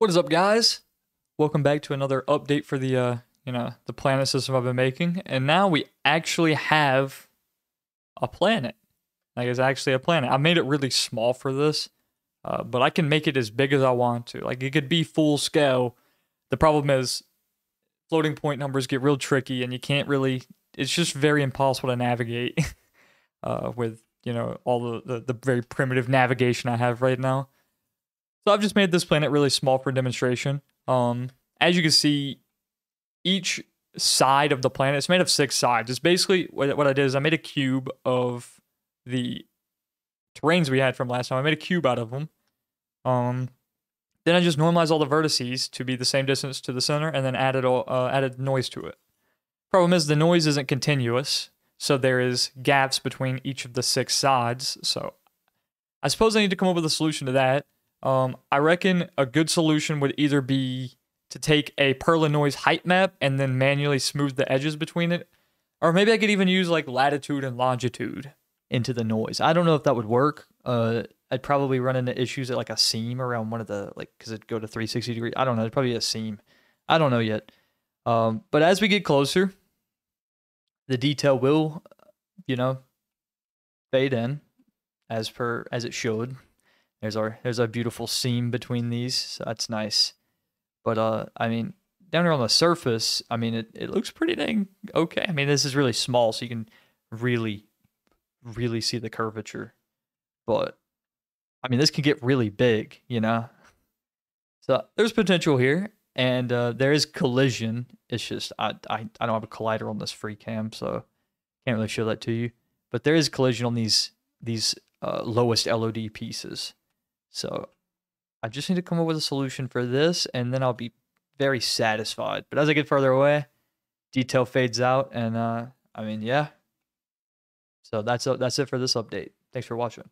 What is up, guys? Welcome back to another update for the uh, you know, the planet system I've been making, and now we actually have a planet. Like it's actually a planet. I made it really small for this, uh, but I can make it as big as I want to. Like it could be full scale. The problem is, floating point numbers get real tricky, and you can't really. It's just very impossible to navigate uh, with you know all the, the the very primitive navigation I have right now. So I've just made this planet really small for demonstration. Um, as you can see, each side of the planet is made of six sides. It's basically what, I did is I made a cube of the terrains we had from last time. I made a cube out of them. Um, then I just normalized all the vertices to be the same distance to the center, and then added uh, added noise to it. Problem is the noise isn't continuous, so there is gaps between each of the six sides. So I suppose I need to come up with a solution to that. Um, I reckon a good solution would either be to take a Perlin noise height map and then manually smooth the edges between it, or maybe I could even use like latitude and longitude into the noise. I don't know if that would work. Uh, I'd probably run into issues at like a seam around one of the like because it'd go to 360 degrees. I don't know. It'd probably be a seam. I don't know yet. Um, but as we get closer, the detail will, you know, fade in as per as it should. There's our there's our beautiful seam between these. So that's nice. But uh I mean down here on the surface, I mean it, it looks pretty dang okay. I mean this is really small so you can really really see the curvature. But I mean this can get really big, you know. So there's potential here and uh, there is collision. It's just I, I I don't have a collider on this free cam, so can't really show that to you. But there is collision on these these uh, lowest LOD pieces. So I just need to come up with a solution for this, and then I'll be very satisfied. But as I get further away, detail fades out, and uh, I mean, yeah. So that's that's it for this update. Thanks for watching.